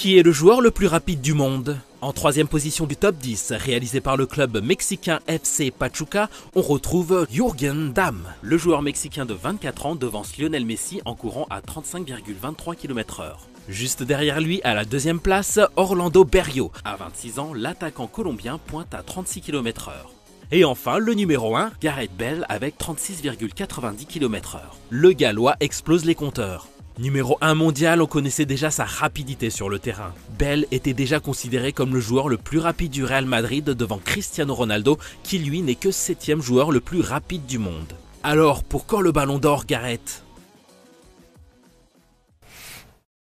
Qui est le joueur le plus rapide du monde En troisième position du top 10, réalisé par le club mexicain FC Pachuca, on retrouve Jürgen Damm. Le joueur mexicain de 24 ans devance Lionel Messi en courant à 35,23 km/h. Juste derrière lui, à la deuxième place, Orlando Berrio. À 26 ans, l'attaquant colombien pointe à 36 km/h. Et enfin, le numéro 1, Gareth Bell avec 36,90 km/h. Le Gallois explose les compteurs. Numéro 1 mondial, on connaissait déjà sa rapidité sur le terrain. Bell était déjà considéré comme le joueur le plus rapide du Real Madrid devant Cristiano Ronaldo, qui lui n'est que septième joueur le plus rapide du monde. Alors, pour quand le ballon d'or, Gareth?